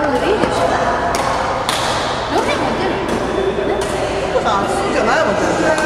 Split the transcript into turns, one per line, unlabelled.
そう
じゃないもん全然。